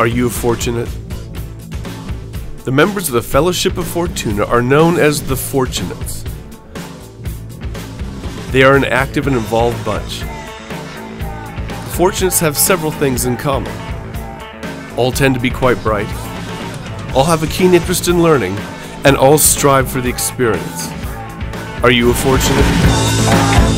Are you fortunate? The members of the Fellowship of Fortuna are known as the Fortunates. They are an active and involved bunch. The Fortunates have several things in common. All tend to be quite bright, all have a keen interest in learning, and all strive for the experience. Are you a fortunate?